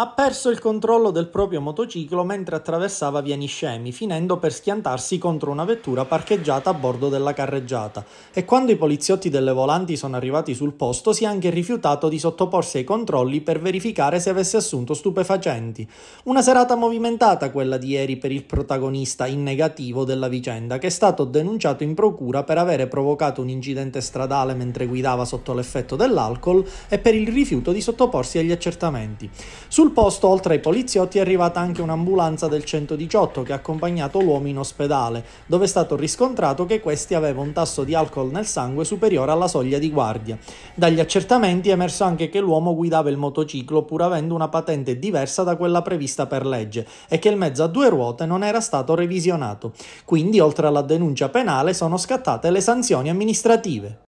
ha perso il controllo del proprio motociclo mentre attraversava via Niscemi, finendo per schiantarsi contro una vettura parcheggiata a bordo della carreggiata. E quando i poliziotti delle volanti sono arrivati sul posto, si è anche rifiutato di sottoporsi ai controlli per verificare se avesse assunto stupefacenti. Una serata movimentata quella di ieri per il protagonista in negativo della vicenda, che è stato denunciato in procura per avere provocato un incidente stradale mentre guidava sotto l'effetto dell'alcol e per il rifiuto di sottoporsi agli accertamenti. Sul sul posto, oltre ai poliziotti, è arrivata anche un'ambulanza del 118 che ha accompagnato l'uomo in ospedale, dove è stato riscontrato che questi aveva un tasso di alcol nel sangue superiore alla soglia di guardia. Dagli accertamenti è emerso anche che l'uomo guidava il motociclo pur avendo una patente diversa da quella prevista per legge e che il mezzo a due ruote non era stato revisionato. Quindi, oltre alla denuncia penale, sono scattate le sanzioni amministrative.